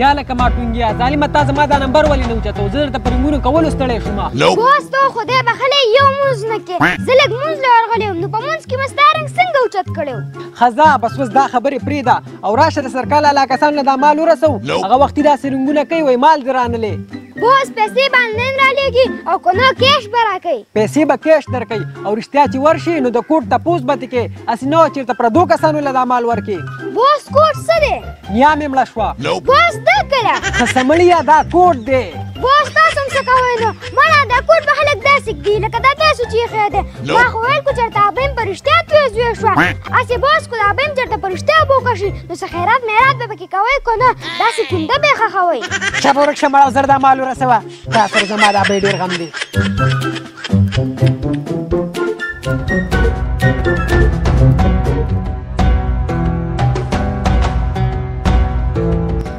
یا لکه ما ټونګیا ظالمه تا زما دا نمبر ولې نه اوچتو زه درته په رنګونو کولو ستړی شوم اوس ته خدای بخښلی یو مونځ نه کې زه لږ مونځ له ورغلی وم نو په مونځ کې مې ستا رنګ څنګه اوچت کړی و ښځه بس اوس دا خبرې پرېږده او راشه د سرکال علاقسان له دا مال ورسو هغه وختي داسې رنګونه کوي وایي مال دې رانلې بوس پیسې به آنلاین رالیږي او که نه کیش به راکوي پیسې به کیش درکوي او رښتیا چې ورشي نو د کوډ تپوس به ترې کوې هسې نه وه چېرته پردو کسانو له دا مال ورکړې بوس کوډ څه دی نیا مې مړه شوه بوس دا کله قسمړیه دا کوډ دی بوس تاسو هم څه کوئ نو مړه دا کوډ به خلک داسې ږدي لکه دا تاسو چې ایښی دی ما خو ویل کو چېرته ابیم په رښتیا تویې زوی شوه هسې بوس کو دا ابیم چېرته په رښتیا بوکه شي نو څه خیرات میرات به کوي کو نه داسې کونده به خخوي شب ورک شمړ او زردا مال ورسوه دا سر زما دا به ډیر غم دی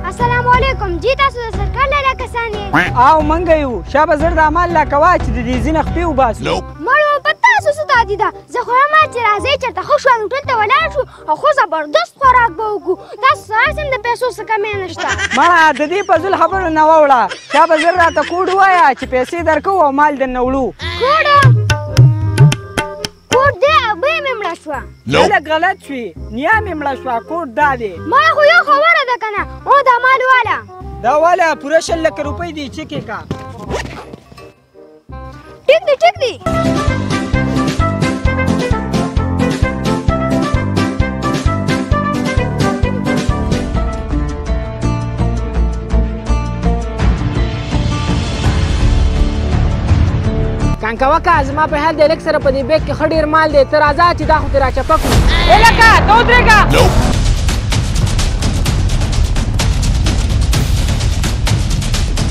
السلام علیکم جی تاسو د سرکار لاله کسان یې او منګه یو شب زردا مال لا کوا چې د دې زینخ پیو باسو مړو په تاسو څه دادی دا زه خو ما چې راځي چرته خو شو ټول ته ولاړ شو خو زبردست خوراک به وکړو تاسو سره هم د پیسو څه کمی نشته مړه د دې په ځل خبرو نه وړه چا به زر راته کوډ وایه چې پیسې درکو او مال د نوړو کوډ کوډ دې ابې مې مړه شوه لږ غلط شوې نیا مې مړه شوه کوډ دا دی مړه خو یو خبره ده کنه او دا مال والا دا والا پوره شل لک روپۍ دی چکې کا ټیک دی ټیک دی کانکا وکا زما په حال د الک سره په دې بیگ کې خډیر مال دی تر ازا چې دا خو تر چپک الکا تو درګه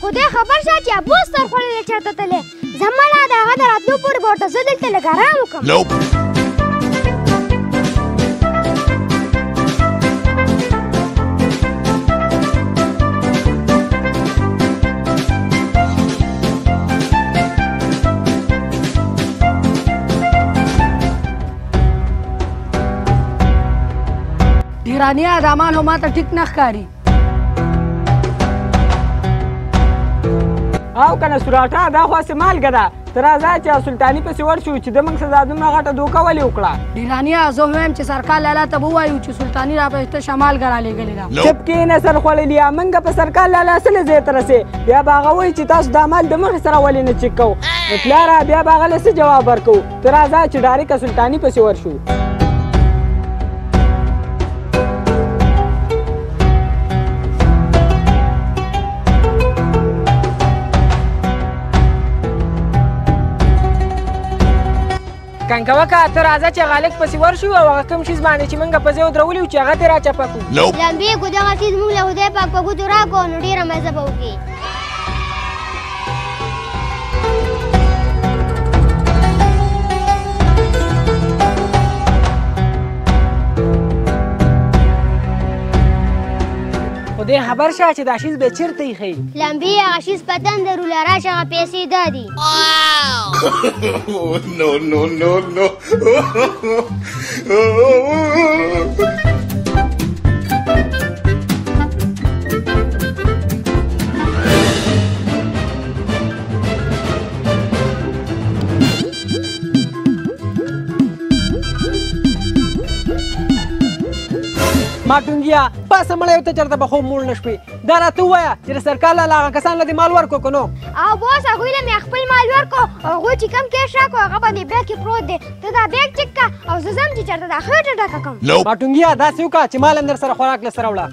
خو دې خبر شه چې ابو ستر خوړلی چېرته تللی زما لا د هغه د راتلو پورې به ورته زه دلته لږ ارام وکړم ایرانیه دا مال ما ته ټیک نه ښکاري او کنه سوراټا دا خو سه مالګه ده تر ازا چې سلطانی پسې ورشو چې د موږ سزا دومره غټه دوکه ولې وکړه ډیلانیا زه هم چې سرکار لالا ته ووایو چې سلطانی را پېښته شمال ګرا لګلې ده چپ کې نه سر خړلې موږ په سرکار لالا سره زه تر سه بیا باغوي چې تاسو د عمل د مخ سره ولې نه چکو نو پلار بیا باغله سه جواب ورکو ته راځه چې ډارېکه سلطاني پسې ورشو کنکوکه ته راځه چې غالک پسې ورشو او هغه کوم شیز باندې چې موږ په ځای ودرولي وو چې هغه دې راچپه کړو لمبې کو دغه شیز موږ له خدای پاک په ګوتو راکړو نو ډېره مزه به وکړي خو دې خبر شه چې دا شیز به چیرته ایښی لمبي هغه شیز په تندر ولره چې هغه پیسې دا دي نو نو نو نو ما ټونګیا پاسه مړی ته چرته به خوب موړ نشوي دا راته ووایه چې د سرکار لالا هغه کسان له دې مال ورکړو که نو او اوس هغوی له مې خپل مال ورکړو او هغوی چې کوم کیش راکړو هغه په دې بیګ کې پروت دی ته دا بیګ چک کړه او زه ځم چې چېرته دا خېټه ډکه کړم ماټونګیه داسې وکړه چې مال هم در سره خوراک له سره وړه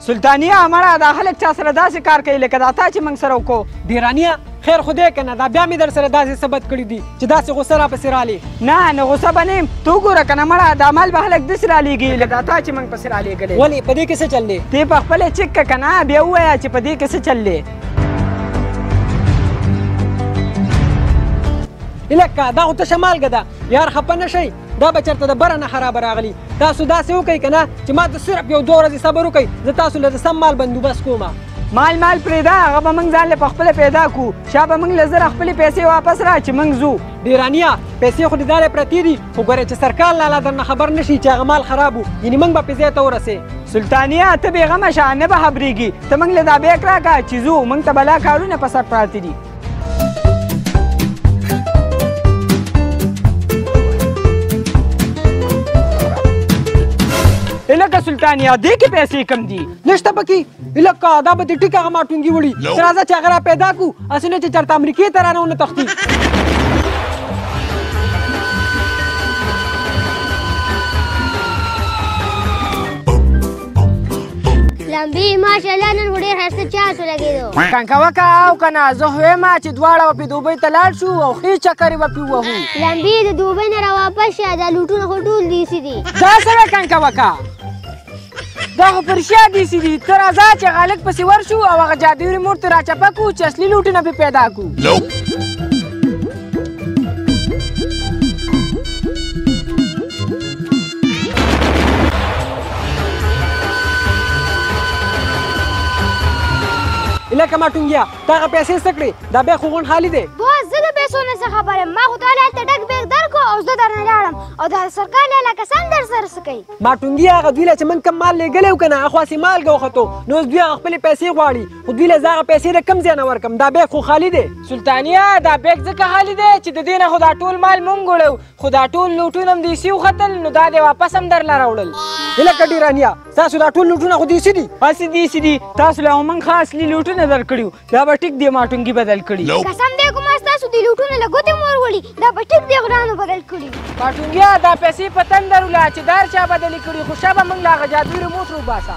سلطانیه امړه دا خلک چا سره داسې کار کوي لکه دا تا چې موږ سره وکړو دیرانیه خیر خو دی که نه دا بیا مې در سره داسې ثبت کړي دي چې داسې غوسه راپسې رالې نه نه غوسه به نه یم ته وګوره که نه مړه دا مال به خلک داسې رالیږي لکه دا تا چې موږ پسې رالیږلی ولې په دې کې څه چل دی ته په خپله چک که که نه بیا ووایه چې په دې کې څه چل دی الکه دا خو تشه مالګه ده یار خپه نه شئ دا به چرته د بره نه خراب راغلی تاسو داسې وکړئ که نه چې ما ته صرف یو دوه ورځې صبر وکړئ زه تاسو له سم مال بندوبست کوم مال مال پرېږده هغه به موږ ځان له په خپله پیدا کړو شا به موږ له زره خپلې پیسې واپس را چې موږ ځو ډیرانیا پیسې خو دې ځای پرتې دي خو ګورې چې سرکار لالا درنه خبر نه شي چې هغه مال خراب و یعنې موږ به پې ځای ته ورسې سلطانیه ته بېغمه شه نه به خبرېږي ته موږ له دا بیک راکړه چې ځو موږ ته بلا کارونه په سر پراته دي الکه سلطان یا دې کې پیسې کم دي نشته پکې الکه دا به دې ټیکه غما ټونګي وړي راځه چې هغه را پیدا کو اسنه چې چرته امریکې ته رانه ونه تختی لمبي ماشاءالله نن خو ډېر ښایسته چانس ولګېدو کنکه وکه او که نه زه خو وایم چې دواړه به پې دوبۍ ته لاړ شو او ښې چکرې به پې ووهو لمبي د دوبۍ نه راواپس شه دا لوټونه خو ټول دیسي دي دا څنګه کنکه وکه دا خو پر شا دیسي دي ته راځه چې غالک پسې ورشو او هغه جادوي ریموټ ته راچپه کړو چې اصلي لوټونه پې پیدا کړو لکه ما ټونګیا دا غ پیسې سکړي دا به خو غون خالی دی بو زه د پیسو نه څه خبره ما خو تعالی ته ډک بیگ درکو او زه درنه لاړم او دا سرکار لاله کسان در سره سکی ما ټونګیا غ دوی لا چې من کم مال لګلې وکنه اخوا سي مال غوښتو نو دوی خپل پیسې غواړي خو دوی له زاغه پیسې د کم ځای نه ورکم دا بیگ خو خالی دی سلطانیه دا بیگ ځکه خالی دی چې د دې نه خو دا ټول مال مونږ وړو خو دا ټول لوټونه هم دیسي وختل نو دا دی واپس هم درله راوړل هلکه ډیرانیه ستاسو دا ټول لوټونه خو دیسي دي هسې دیسي دي تاسو له موږ ښه اصلي لوټونه درکړي وو دا به ټیک دی ماټونګي بدل کړي قسم دی کومه ستاسو د لوټونه له ګوتې مور وړي دا به ټیک دی غرانو بدل کړي ماټونګیا دا پیسې په تندر ولا چې دار چا بدلې کړي خو شابه موږ لا غجادوی رموټ روباسه